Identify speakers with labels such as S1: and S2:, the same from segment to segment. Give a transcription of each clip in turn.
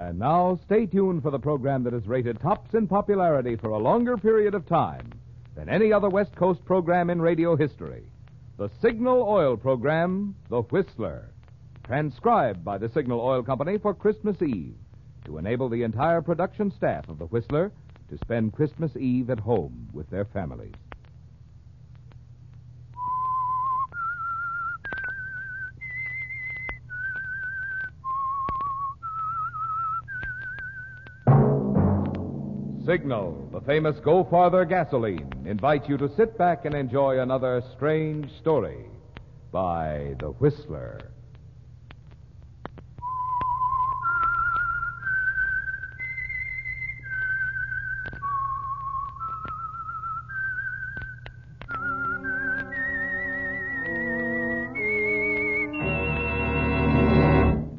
S1: And now, stay tuned for the program that is rated tops in popularity for a longer period of time than any other West Coast program in radio history. The Signal Oil program, The Whistler. Transcribed by the Signal Oil Company for Christmas Eve to enable the entire production staff of The Whistler to spend Christmas Eve at home with their families. Signal, the famous Go Farther gasoline, invites you to sit back and enjoy another strange story by The Whistler.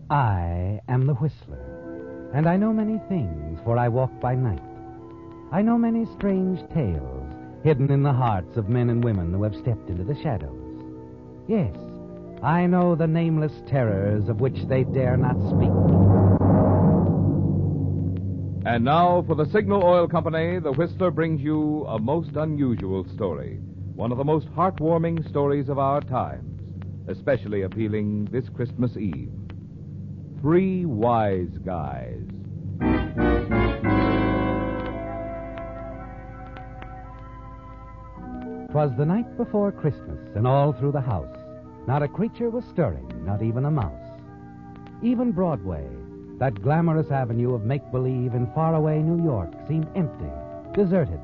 S2: I am the Whistler, and I know many things, for I walk by night. I know many strange tales hidden in the hearts of men and women who have stepped into the shadows. Yes, I know the nameless terrors of which they dare not speak.
S1: And now, for the Signal Oil Company, the Whistler brings you a most unusual story. One of the most heartwarming stories of our times, especially appealing this Christmas Eve. Three Wise Guys.
S2: Twas the night before Christmas, and all through the house, not a creature was stirring, not even a mouse. Even Broadway, that glamorous avenue of make believe in faraway New York, seemed empty, deserted.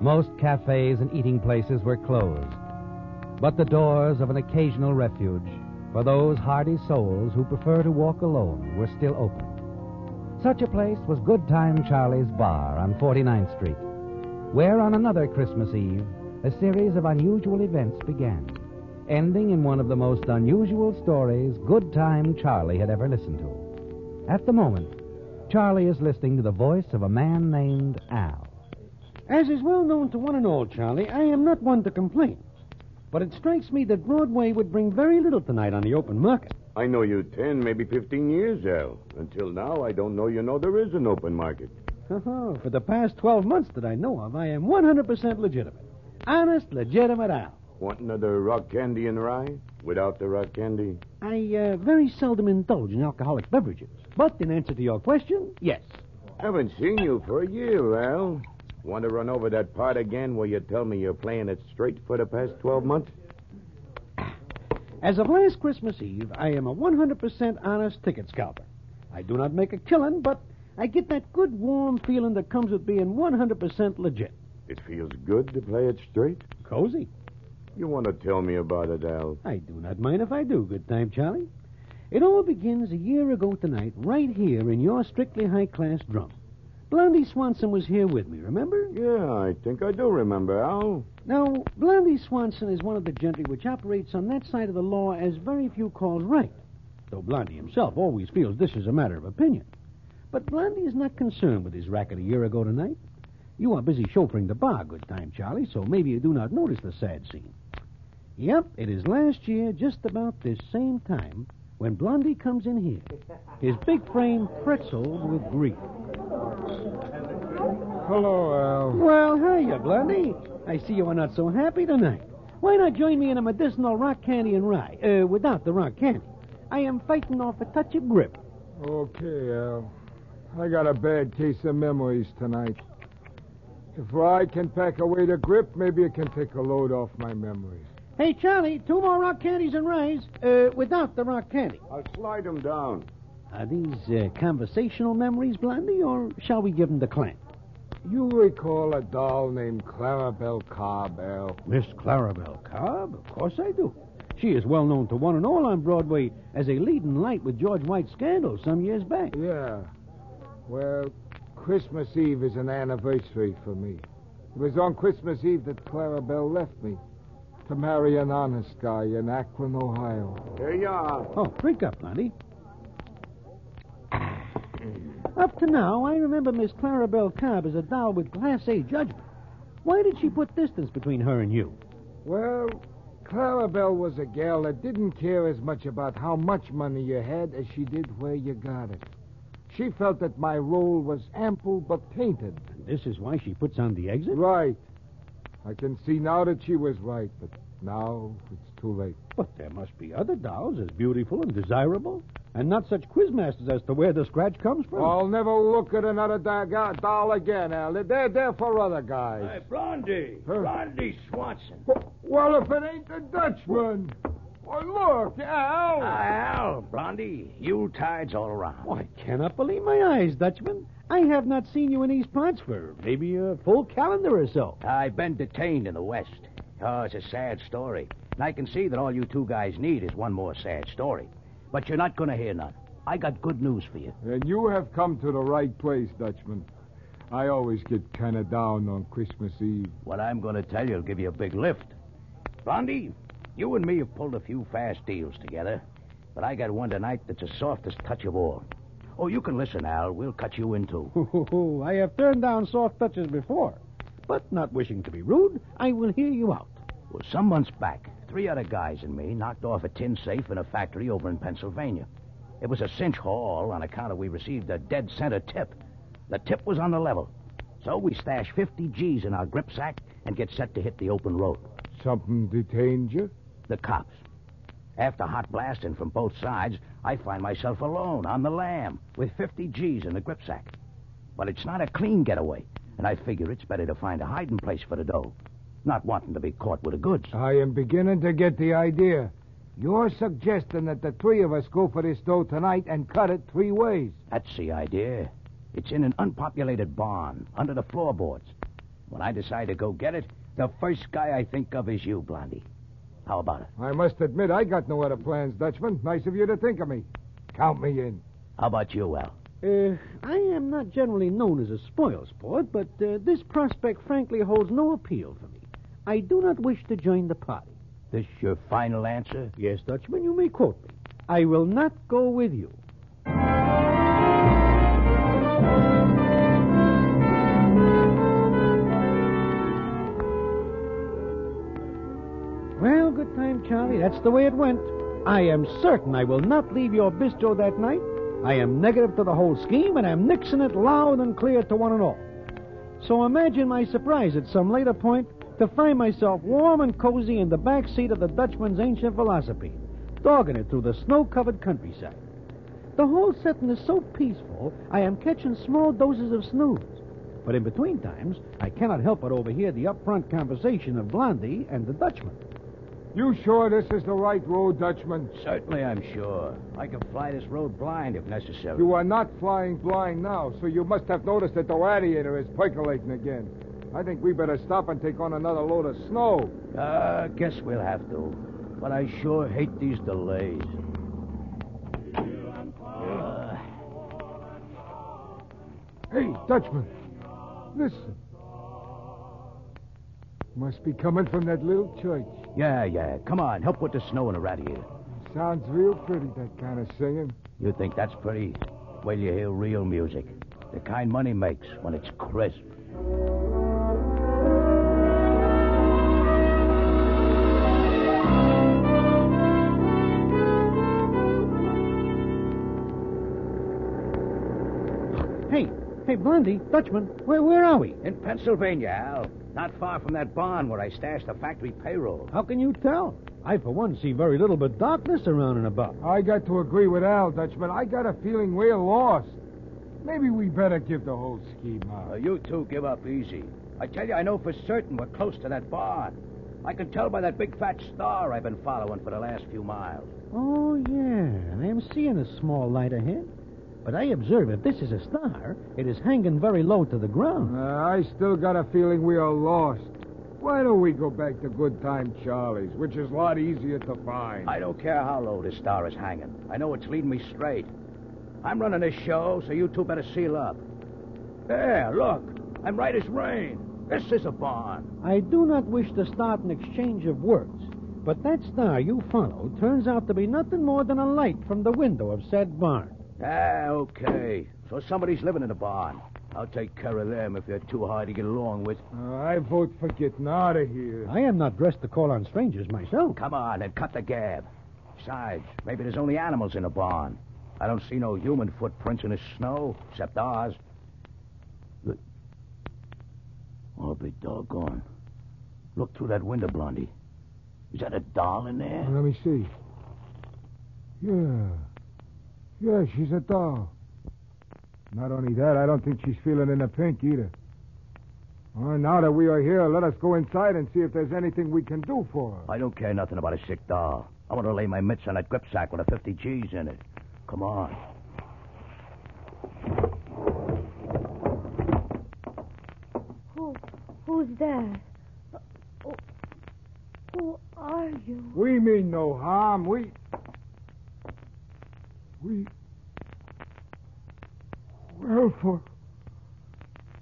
S2: Most cafes and eating places were closed, but the doors of an occasional refuge for those hardy souls who prefer to walk alone were still open. Such a place was Good Time Charlie's Bar on 49th Street, where on another Christmas Eve, a series of unusual events began, ending in one of the most unusual stories Good Time Charlie had ever listened to. At the moment, Charlie is listening to the voice of a man named Al.
S3: As is well known to one and all, Charlie, I am not one to complain. But it strikes me that Broadway would bring very little tonight on the open market.
S4: I know you 10, maybe 15 years, Al. Until now, I don't know you know there is an open market.
S3: Oh, for the past 12 months that I know of, I am 100% legitimate. Honest, legitimate Al.
S4: Want another rock candy and rye? Without the rock candy?
S3: I uh, very seldom indulge in alcoholic beverages. But in answer to your question, yes.
S4: Haven't seen you for a year, Al. Want to run over that part again where you tell me you're playing it straight for the past 12 months?
S3: As of last Christmas Eve, I am a 100% honest ticket scalper. I do not make a killing, but I get that good warm feeling that comes with being 100% legit.
S4: It feels good to play it straight?
S3: Cozy.
S4: You want to tell me about it, Al?
S3: I do not mind if I do, good time, Charlie. It all begins a year ago tonight, right here in your strictly high class drum. Blondie Swanson was here with me, remember?
S4: Yeah, I think I do remember, Al.
S3: Now, Blondie Swanson is one of the gentry which operates on that side of the law as very few call right, though Blondie himself always feels this is a matter of opinion. But Blondie is not concerned with his racket a year ago tonight. You are busy chauffeuring the bar, good time, Charlie, so maybe you do not notice the sad scene. Yep, it is last year, just about this same time, when Blondie comes in here, his big frame pretzeled with grief.
S5: Hello, Al.
S3: Well, hiya, Blondie. I see you are not so happy tonight. Why not join me in a medicinal rock candy and rye? Uh, without the rock candy. I am fighting off a touch of grippe.
S5: Okay, Al. I got a bad case of memories tonight. If I can pack away the grippe, maybe it can take a load off my memories.
S3: Hey, Charlie, two more rock candies and ryes, uh, without the rock candy.
S4: I'll slide them down.
S3: Are these uh, conversational memories, Blondie, or shall we give them the clamp?
S5: You recall a doll named Clarabelle Cobb, Al?
S3: Miss Clarabelle Cobb? Of course I do. She is well known to one and all on Broadway as a leading light with George White's scandal some years back.
S5: Yeah. Well, Christmas Eve is an anniversary for me. It was on Christmas Eve that Clarabelle left me to marry an honest guy in Akron, Ohio.
S4: Here you are.
S3: Oh, drink up, Blondie. Up to now, I remember Miss Clarabelle Cobb as a doll with Class A judgment. Why did she put distance between her and you?
S5: Well, Clarabelle was a gal that didn't care as much about how much money you had as she did where you got it. She felt that my role was ample but tainted.
S3: And this is why she puts on the exit?
S5: Right. I can see now that she was right, but now it's too late.
S3: But there must be other dolls as beautiful and desirable, and not such quizmasters as to where the scratch comes from.
S5: I'll never look at another da- doll again, Al. They're there for other guys.
S6: Hey, Blondie.
S5: Huh?
S6: Blondie Swanson.
S5: Well, if it ain't the Dutchman. Why, look, Al.
S6: Ah, Al, Blondie, Yuletide's all around.
S3: Oh, I cannot believe my eyes, Dutchman. I have not seen you in these parts for maybe a full calendar or so.
S6: I've been detained in the West. Oh, it's a sad story. And I can see that all you two guys need is one more sad story. But you're not going to hear none. I got good news for you.
S5: And you have come to the right place, Dutchman. I always get kind of down on Christmas Eve.
S6: What I'm going to tell you will give you a big lift. Blondie, you and me have pulled a few fast deals together, but I got one tonight that's the softest touch of all. Oh, you can listen, Al. We'll cut you in too.
S3: I have turned down soft touches before, but not wishing to be rude, I will hear you out.
S6: Well, some months back, three other guys and me knocked off a tin safe in a factory over in Pennsylvania. It was a cinch haul on account of we received a dead center tip. The tip was on the level. So we stash 50 G's in our grip sack and get set to hit the open road.
S5: Something detained you?
S6: The cops. After hot blasting from both sides, I find myself alone on the lam with 50 G's in the grip sack. But it's not a clean getaway, and I figure it's better to find a hiding place for the dough, not wanting to be caught with the goods.
S5: I am beginning to get the idea. You're suggesting that the three of us go for this dough tonight and cut it three ways.
S6: That's the idea. It's in an unpopulated barn under the floorboards. When I decide to go get it, the first guy I think of is you, Blondie. How about it?
S5: I must admit, I got no other plans, Dutchman. Nice of you to think of me. Count me in.
S6: How about you, Al?
S3: Uh, I am not generally known as a spoil sport, but uh, this prospect frankly holds no appeal for me. I do not wish to join the party.
S6: This your final answer?
S3: Yes, Dutchman, you may quote me. I will not go with you. Well, good time, Charlie. That's the way it went. I am certain I will not leave your bistro that night. I am negative to the whole scheme, and I'm nixing it loud and clear to one and all. So imagine my surprise at some later point to find myself warm and cozy in the back seat of the Dutchman's ancient velocipede, dogging it through the snow-covered countryside. The whole setting is so peaceful, I am catching small doses of snooze. But in between times, I cannot help but overhear the upfront conversation of Blondie and the Dutchman.
S5: You sure this is the right road, Dutchman?
S6: Certainly, I'm sure. I can fly this road blind if necessary.
S5: You are not flying blind now, so you must have noticed that the radiator is percolating again. I think we better stop and take on another load of snow.
S6: Uh, guess we'll have to. But I sure hate these delays. Uh,
S5: Hey, Dutchman, listen. Must be coming from that little church.
S6: Yeah, yeah. Come on, help put the snow in the radiator.
S5: Sounds real pretty, that kind of singing.
S6: You think that's pretty? Well, you hear real music. The kind money makes when it's crisp.
S3: Hey, hey, Blondie, Dutchman, where, where are we?
S6: In Pennsylvania, Al. Not far from that barn where I stashed the factory payroll.
S3: How can you tell? I, for one, see very little but darkness around and about.
S5: I got to agree with Al, Dutchman. I got a feeling we're lost. Maybe we better give the whole scheme
S6: Uh,
S5: up.
S6: you two give up easy. I tell you, I know for certain we're close to that barn. I can tell by that big fat star I've been following for the last few miles.
S3: Oh, yeah. I am seeing a small light ahead. But I observe if this is a star, it is hanging very low to the ground.
S5: Uh, I still got a feeling we are lost. Why don't we go back to Good Time Charlie's, which is a lot easier to find?
S6: I don't care how low this star is hanging. I know it's leading me straight. I'm running this show, so you two better seal up. There, look. I'm right as rain. This is a barn.
S3: I do not wish to start an exchange of words, but that star you follow turns out to be nothing more than a light from the window of said barn.
S6: Ah, okay. So somebody's living in the barn. I'll take care of them if they're too hard to get along with.
S5: Uh, I vote for getting out of here.
S3: I am not dressed to call on strangers myself.
S6: Come on and cut the gab. Besides, maybe there's only animals in the barn. I don't see no human footprints in the snow, except ours. Look. I'll be doggone. Look through that window, Blondie. Is that a doll in there?
S5: Let me see. Yeah. Yeah, she's a doll. Not only that, I don't think she's feeling in the pink either. Well, now that we are here, let us go inside and see if there's anything we can do for her.
S6: I don't care nothing about a sick doll. I want to lay my mitts on that grip sack with a 50 G's in it. Come on.
S7: Who, who's there? Oh, who are you?
S5: We mean no harm. We. We. Well, for.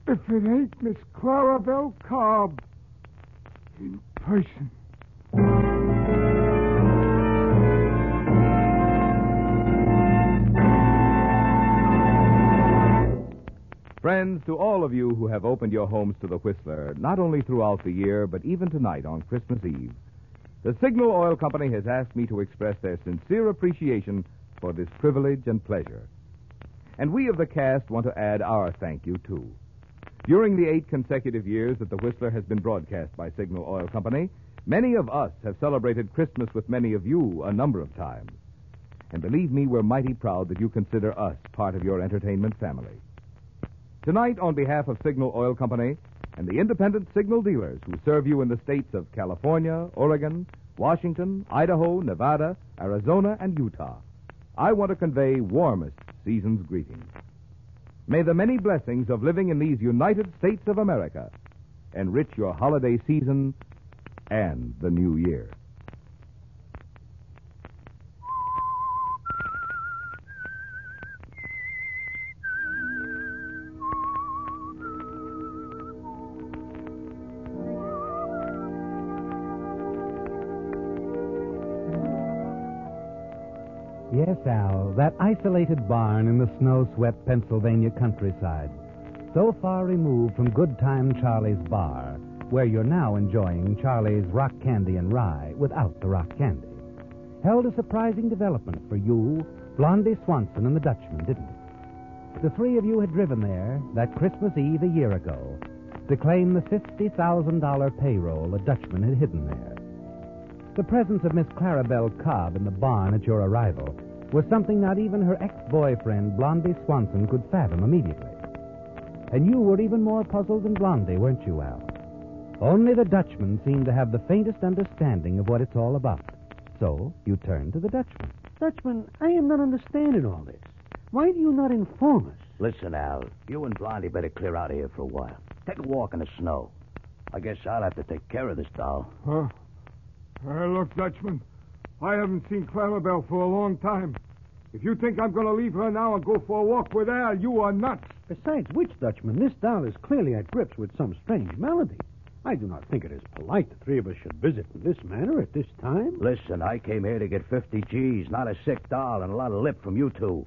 S5: If it ain't Miss Clarabelle Cobb in person.
S1: Friends, to all of you who have opened your homes to the Whistler, not only throughout the year, but even tonight on Christmas Eve, the Signal Oil Company has asked me to express their sincere appreciation for this privilege and pleasure. And we of the cast want to add our thank you, too. During the eight consecutive years that the Whistler has been broadcast by Signal Oil Company, many of us have celebrated Christmas with many of you a number of times. And believe me, we're mighty proud that you consider us part of your entertainment family. Tonight, on behalf of Signal Oil Company and the independent signal dealers who serve you in the states of California, Oregon, Washington, Idaho, Nevada, Arizona, and Utah, I want to convey warmest season's greetings. May the many blessings of living in these United States of America enrich your holiday season and the new year.
S2: Yes, Al, that isolated barn in the snow swept Pennsylvania countryside, so far removed from Good Time Charlie's bar, where you're now enjoying Charlie's rock candy and rye without the rock candy, held a surprising development for you, Blondie Swanson, and the Dutchman, didn't it? The three of you had driven there that Christmas Eve a year ago to claim the $50,000 payroll the Dutchman had hidden there. The presence of Miss Clarabelle Cobb in the barn at your arrival was something not even her ex-boyfriend, Blondie Swanson, could fathom immediately. And you were even more puzzled than Blondie, weren't you, Al? Only the Dutchman seemed to have the faintest understanding of what it's all about. So you turned to the Dutchman.
S3: Dutchman, I am not understanding all this. Why do you not inform us?
S6: Listen, Al, you and Blondie better clear out of here for a while. Take a walk in the snow. I guess I'll have to take care of this doll.
S5: Huh? Uh, look, Dutchman, I haven't seen Clarabelle for a long time. If you think I'm going to leave her now and go for a walk with Al, you are nuts.
S3: Besides which, Dutchman, this doll is clearly at grips with some strange malady. I do not think it is polite the three of us should visit in this manner at this time.
S6: Listen, I came here to get 50 G's, not a sick doll and a lot of lip from you two.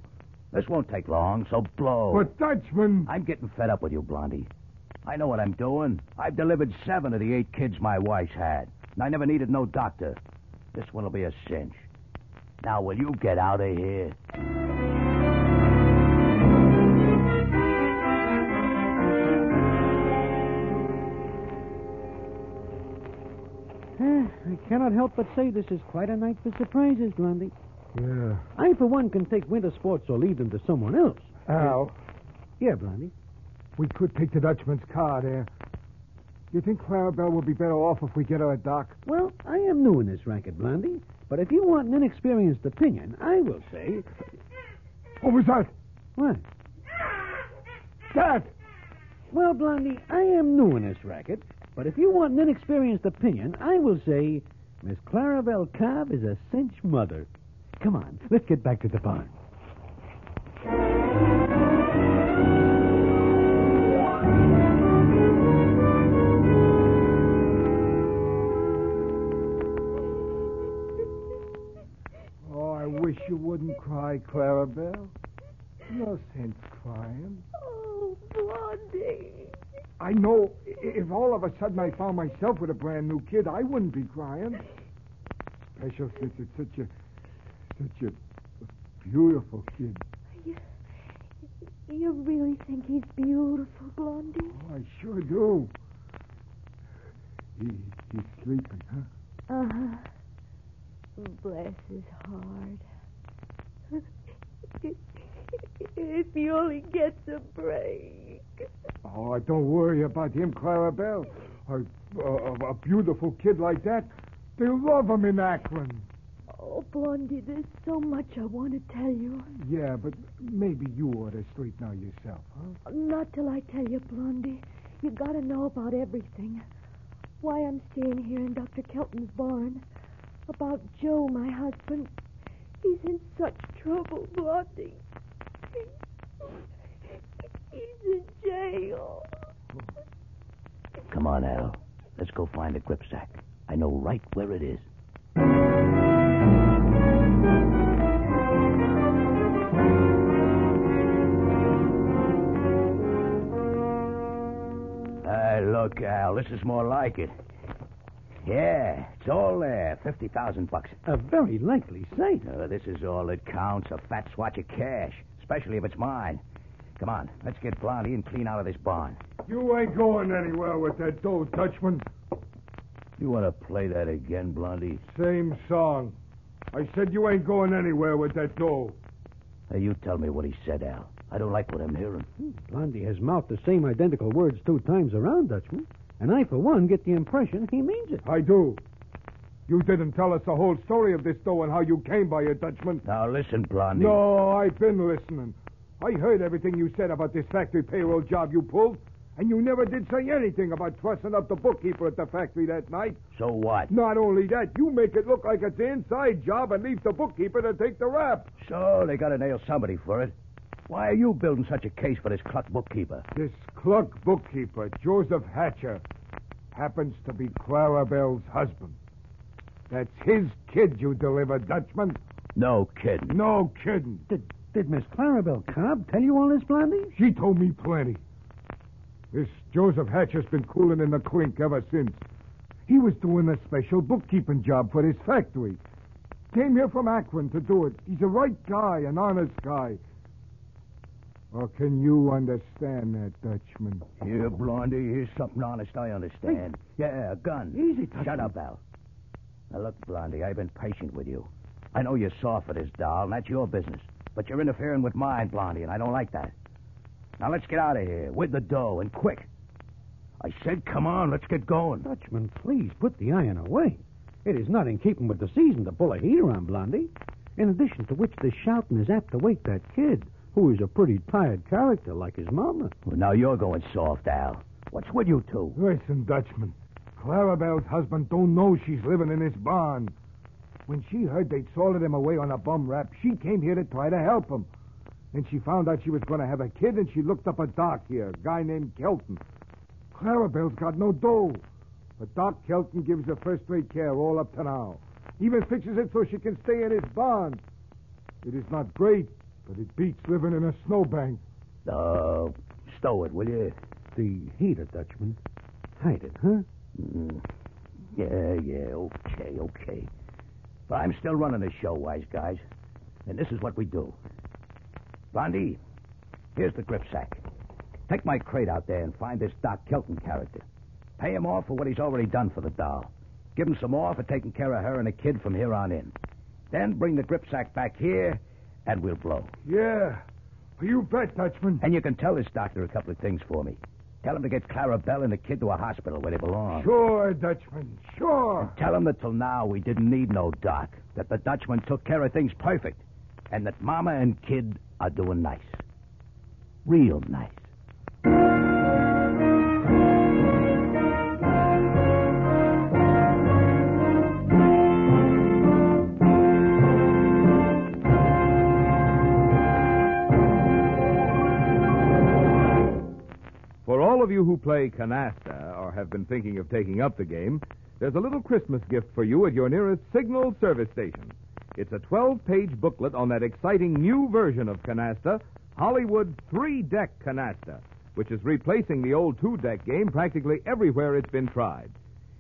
S6: This won't take long, so blow.
S5: But, Dutchman.
S6: I'm getting fed up with you, Blondie. I know what I'm doing. I've delivered seven of the eight kids my wife's had, and I never needed no doctor. This one'll be a cinch. Now, will you get out of here?
S3: Eh, I cannot help but say this is quite a night for surprises, Blondie.
S5: Yeah.
S3: I, for one, can take winter sports or leave them to someone else.
S5: Al,
S3: Yeah, Blondie.
S5: we could take the Dutchman's car there. You think Clarabelle will be better off if we get her a doc?
S3: Well, I am new in this racket, Blondie. But if you want an inexperienced opinion, I will say.
S5: What was that?
S3: What?
S5: That!
S3: Well, Blondie, I am new in this racket. But if you want an inexperienced opinion, I will say Miss Clarabelle Cobb is a cinch mother. Come on, let's get back to the barn.
S5: Cry, Clarabelle. No sense crying.
S7: Oh, Blondie.
S5: I know if all of a sudden I found myself with a brand new kid, I wouldn't be crying. Especially since it's such a, such a beautiful kid.
S7: You, you really think he's beautiful, Blondie?
S5: Oh, I sure do. He, he's sleeping, huh?
S7: Uh-huh. Bless his heart. If he only gets a break.
S5: Oh, don't worry about him, Clarabelle. A, a, a beautiful kid like that, they love him in Akron.
S7: Oh, Blondie, there's so much I want to tell you.
S5: Yeah, but maybe you ought to straighten out yourself, huh?
S7: Not till I tell you, Blondie. You gotta know about everything. Why I'm staying here in Dr. Kelton's barn. About Joe, my husband. He's in such trouble, Blondie. He's in jail.
S6: Come on, Al. Let's go find the grip sack. I know right where it is. Hey, look, Al, this is more like it. Yeah, it's all there. Fifty thousand bucks.
S3: A very likely sight.
S6: Uh, this is all that counts. A fat swatch of cash, especially if it's mine. Come on, let's get Blondie and clean out of this barn.
S5: You ain't going anywhere with that dough, Dutchman.
S6: You want to play that again, Blondie?
S5: Same song. I said you ain't going anywhere with that dough.
S6: Hey, you tell me what he said, Al. I don't like what I'm hearing.
S3: Blondie has mouthed the same identical words two times around, Dutchman. And I, for one, get the impression he means it.
S5: I do. You didn't tell us the whole story of this dough and how you came by it, Dutchman.
S6: Now listen, Blondie.
S5: No, I've been listening. I heard everything you said about this factory payroll job you pulled, and you never did say anything about trussing up the bookkeeper at the factory that night.
S6: So what?
S5: Not only that, you make it look like it's an inside job and leave the bookkeeper to take the rap.
S6: So they got to nail somebody for it. Why are you building such a case for this cluck bookkeeper?
S5: This clerk bookkeeper, Joseph Hatcher, happens to be Clarabelle's husband. That's his kid you delivered, Dutchman.
S6: No kidding.
S5: No kidding.
S3: Did, did Miss Clarabelle Cobb tell you all this, Blondie?
S5: She told me plenty. This Joseph Hatcher's been cooling in the clink ever since. He was doing a special bookkeeping job for this factory. Came here from Akron to do it. He's a right guy, an honest guy. Or can you understand that, Dutchman?
S6: Here, Blondie, here's something honest I understand. Yeah, a gun.
S3: Easy, Dutchman.
S6: Shut up, Al. Now, look, Blondie, I've been patient with you. I know you're soft for this doll, and that's your business. But you're interfering with mine, Blondie, and I don't like that. Now, let's get out of here with the dough, and quick. I said, come on, let's get going.
S3: Dutchman, please put the iron away. It is not in keeping with the season to pull a heater on Blondie. In addition to which, this shouting is apt to wake that kid, who is a pretty tired character like his mama.
S6: Well, now you're going soft, Al. What's with you two?
S5: Listen, Dutchman. Clarabelle's husband don't know she's living in this barn. When she heard they'd sorted him away on a bum rap, she came here to try to help him. Then she found out she was going to have a kid, and she looked up a doc here, a guy named Kelton. Clarabelle's got no dough. But Doc Kelton gives her first-rate care all up to now. Even fixes it so she can stay in his barn. It is not great, but it beats living in a snowbank.
S6: Uh, stow it, will you?
S3: The heater, Dutchman. Hide it, huh?
S6: Mm. Yeah, yeah, okay, okay. But I'm still running the show, wise guys. And this is what we do. Blondie, here's the grip sack. Take my crate out there and find this Doc Kelton character. Pay him off for what he's already done for the doll. Give him some more for taking care of her and the kid from here on in. Then bring the grip sack back here, and we'll blow.
S5: Yeah. You bet, Dutchman.
S6: And you can tell this doctor a couple of things for me. Tell him to get Clarabelle and the kid to a hospital where they belong.
S5: Sure, Dutchman. Sure.
S6: Tell him that till now we didn't need no doc. That the Dutchman took care of things perfect. And that Mama and kid are doing nice. Real nice.
S1: Play canasta or have been thinking of taking up the game, there's a little Christmas gift for you at your nearest Signal service station. It's a 12 page booklet on that exciting new version of canasta, Hollywood three deck canasta, which is replacing the old two deck game practically everywhere it's been tried.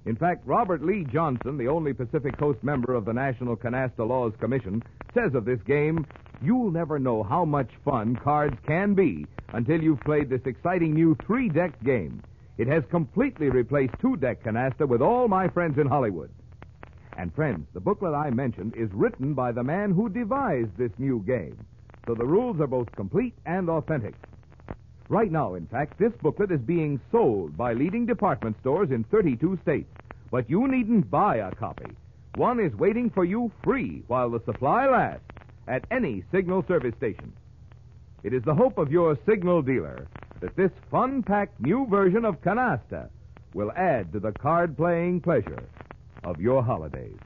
S1: In fact, Robert Lee Johnson, the only Pacific Coast member of the National Canasta Laws Commission, says of this game, you'll never know how much fun cards can be until you've played this exciting new three deck game. It has completely replaced two deck canasta with all my friends in Hollywood. And friends, the booklet I mentioned is written by the man who devised this new game. So the rules are both complete and authentic. Right now, in fact, this booklet is being sold by leading department stores in 32 states. But you needn't buy a copy. One is waiting for you free while the supply lasts at any signal service station. It is the hope of your signal dealer that this fun packed new version of Canasta will add to the card playing pleasure of your holidays.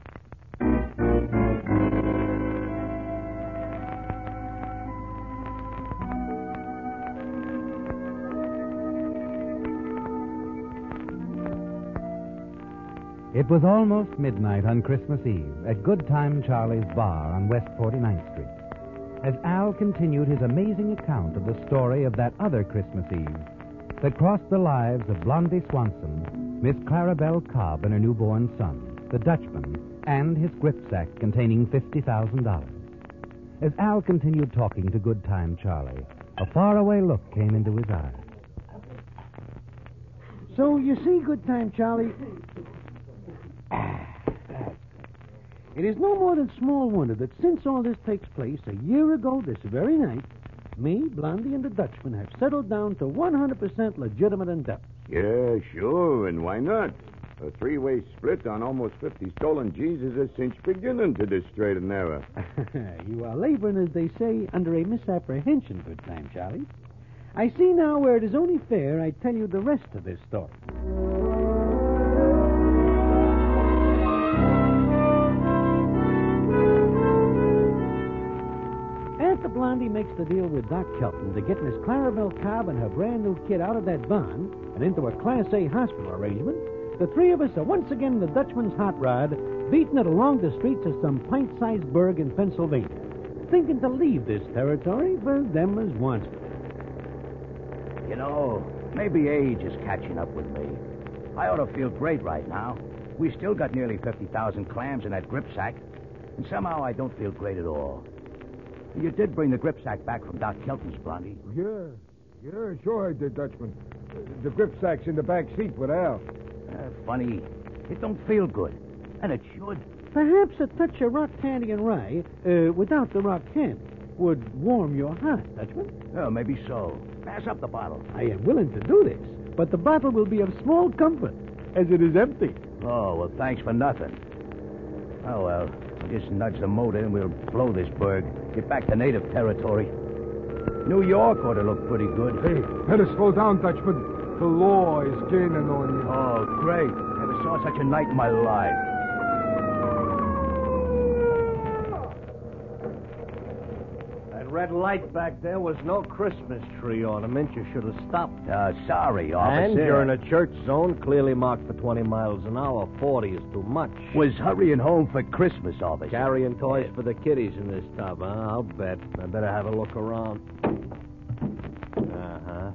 S2: It was almost midnight on Christmas Eve at Good Time Charlie's Bar on West 49th Street as Al continued his amazing account of the story of that other Christmas Eve that crossed the lives of Blondie Swanson, Miss Clarabelle Cobb, and her newborn son, the Dutchman, and his gripsack containing $50,000. As Al continued talking to Good Time Charlie, a faraway look came into his eyes.
S3: So you see, good time, Charlie. It is no more than small wonder that since all this takes place a year ago this very night, me, Blondie, and the Dutchman have settled down to 100% legitimate endeavors.
S4: Yeah, sure, and why not? A three-way split on almost 50 stolen G's is a cinch beginning to this straight and narrow.
S3: you are laboring, as they say, under a misapprehension, good time, Charlie. I see now where it is only fair I tell you the rest of this story. Deal with Doc Kelton to get Miss Clarabelle Cobb and her brand new kid out of that barn and into a Class A hospital arrangement, the three of us are once again in the Dutchman's hot rod, beating it along the streets of some pint-sized burg in Pennsylvania, thinking to leave this territory for them as wants it.
S6: You know, maybe age is catching up with me. I ought to feel great right now. We still got nearly 50,000 clams in that grip sack, and somehow I don't feel great at all. You did bring the grip sack back from Doc Kelton's, Blondie.
S5: Yeah, yeah, sure I did, Dutchman. The grip sack's in the back seat with Al.
S6: Uh, funny, it don't feel good, and it should.
S3: Perhaps a touch of rock candy and rye, uh, without the rock candy, would warm your heart, Dutchman.
S6: Oh, maybe so. Pass up the bottle.
S3: I am willing to do this, but the bottle will be of small comfort, as it is empty.
S6: Oh, well, thanks for nothing. Oh, well, we'll just nudge the motor and we'll blow this berg. Get back to native territory. New York ought to look pretty good.
S5: Hey, better slow down, Dutchman. The law is gaining on you.
S6: Oh, great. Never saw such a night in my life.
S8: That light back there was no Christmas tree ornament. You should have stopped.
S6: Uh, sorry, officer.
S8: And you're in a church zone clearly marked for 20 miles an hour. 40 is too much.
S6: Was hurrying home for Christmas, officer.
S8: Carrying toys for the kiddies in this tub, huh? I'll bet. I better have a look around. Uh-huh.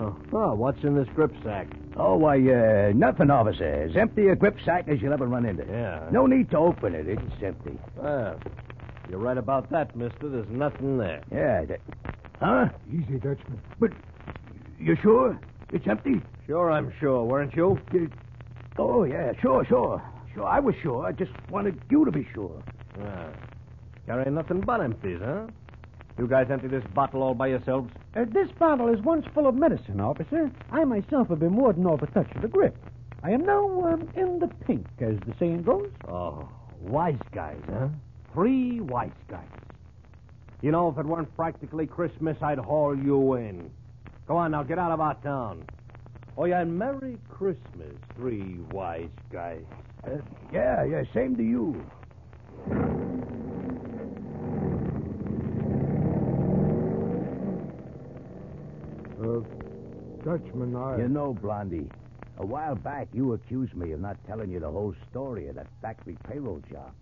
S8: Oh, oh, what's in this grip sack?
S6: Oh, why, uh, nothing, officer. As empty a grip sack as you'll ever run into.
S8: Yeah.
S6: No need to open it. It's empty.
S8: Well, you're right about that, mister. There's nothing there.
S6: Yeah. That... Huh?
S5: Easy, Dutchman.
S6: But you sure? It's empty?
S8: Sure, I'm sure. Weren't you?
S6: Oh, yeah, sure, sure. Sure, I was sure. I just wanted you to be sure.
S8: Yeah. Carrying nothing but empties, huh? You guys empty this bottle all by yourselves?
S3: Uh, this bottle is once full of medicine, officer. I myself have been warding off a touch of the grippe. I am now um, in the pink, as the saying goes.
S8: Oh, wise guys, huh? Three wise guys. You know, if it weren't practically Christmas, I'd haul you in. Go on now, get out of our town. Oh, yeah, and Merry Christmas, three wise guys.
S6: Uh, yeah, yeah, same to you.
S5: Uh, Dutchman, I.
S6: You know, Blondie, a while back you accused me of not telling you the whole story of that factory payroll job.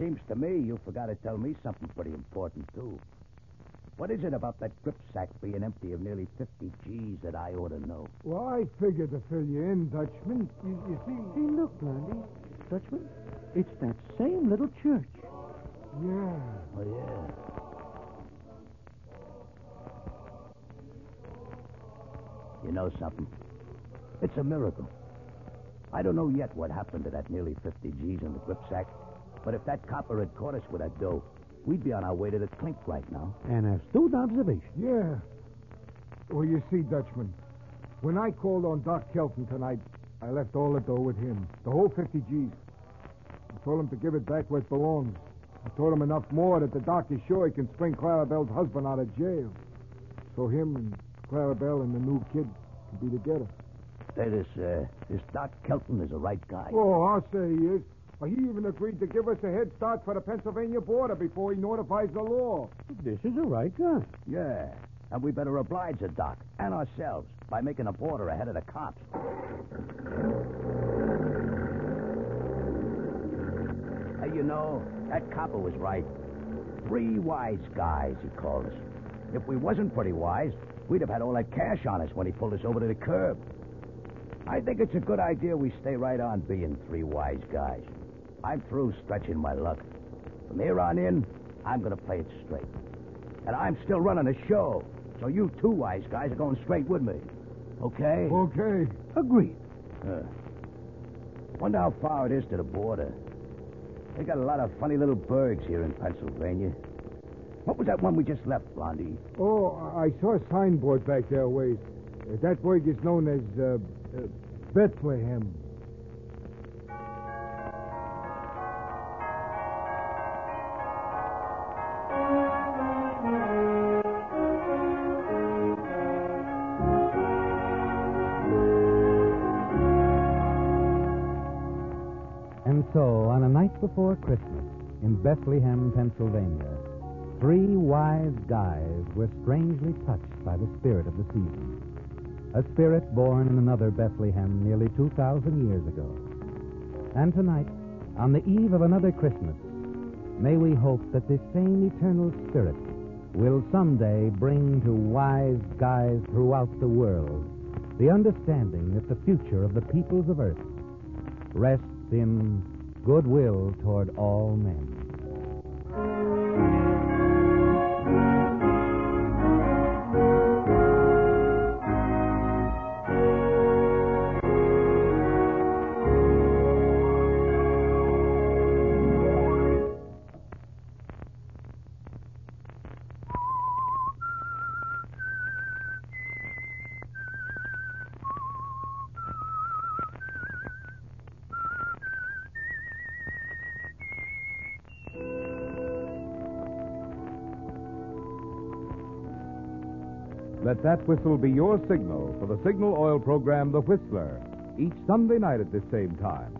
S6: Seems to me you forgot to tell me something pretty important, too. What is it about that grip sack being empty of nearly 50 G's that I ought to know?
S5: Well, I figured to fill you in, Dutchman. You, you see.
S3: Hey, look, Blondie. Dutchman, it's that same little church.
S5: Yeah.
S6: Oh, yeah. You know something? It's a miracle. I don't know yet what happened to that nearly 50 G's in the grip sack, but if that copper had caught us with that dough, we'd be on our way to the clink right now.
S3: An astute observation.
S5: Yeah. Well, you see, Dutchman, when I called on Doc Kelton tonight, I left all the dough with him, the whole 50 G's. I told him to give it back where it belongs. I told him enough more that the doc is sure he can spring Clarabelle's husband out of jail. So him and Clarabelle and the new kid can be together.
S6: Say, this, uh, this Doc Kelton is a right guy.
S5: Oh, I'll say he is. Well, he even agreed to give us a head start for the Pennsylvania border before he notifies the law.
S3: This is a right guy.
S6: Yeah, and we better oblige the Doc and ourselves by making a border ahead of the cops. Hey, you know, that copper was right. Three wise guys, he called us. If we wasn't pretty wise, we'd have had all that cash on us when he pulled us over to the curb. I think it's a good idea we stay right on being three wise guys. I'm through stretching my luck. From here on in, I'm going to play it straight. And I'm still running the show, so you two wise guys are going straight with me. Okay?
S5: Okay.
S3: Agreed.
S6: Uh, wonder how far it is to the border. They got a lot of funny little burgs here in Pennsylvania. What was that one we just left, Blondie?
S5: Oh, I saw a signboard back there ways. That burg is known as uh, uh, Bethlehem.
S2: Night before Christmas, in Bethlehem, Pennsylvania, three wise guys were strangely touched by the spirit of the season. A spirit born in another Bethlehem nearly 2,000 years ago. And tonight, on the eve of another Christmas, may we hope that this same eternal spirit will someday bring to wise guys throughout the world the understanding that the future of the peoples of earth rests in goodwill toward all men.
S1: Let that whistle be your signal for the Signal Oil program, The Whistler, each Sunday night at this same time.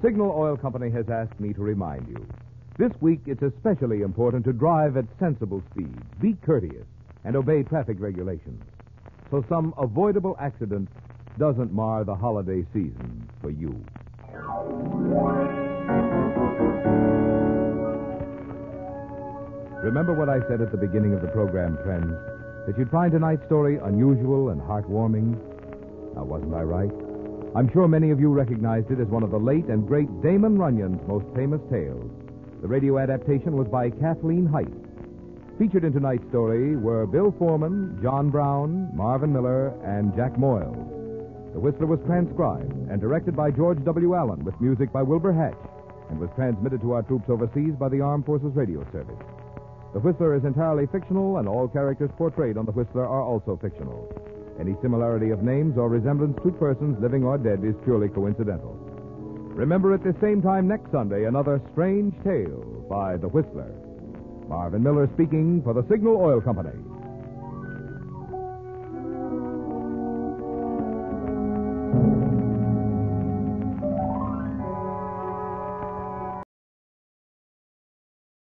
S1: Signal Oil Company has asked me to remind you. This week, it's especially important to drive at sensible speeds, be courteous, and obey traffic regulations, so some avoidable accident doesn't mar the holiday season for you. Remember what I said at the beginning of the program, friends? That you'd find tonight's story unusual and heartwarming? Now, wasn't I right? I'm sure many of you recognized it as one of the late and great Damon Runyon's most famous tales. The radio adaptation was by Kathleen Hite. Featured in tonight's story were Bill Forman, John Brown, Marvin Miller, and Jack Moyles. The Whistler was transcribed and directed by George W. Allen with music by Wilbur Hatch and was transmitted to our troops overseas by the Armed Forces Radio Service. The Whistler is entirely fictional, and all characters portrayed on The Whistler are also fictional. Any similarity of names or resemblance to persons living or dead is purely coincidental. Remember at the same time next Sunday another strange tale by The Whistler. Marvin Miller speaking for the Signal Oil Company.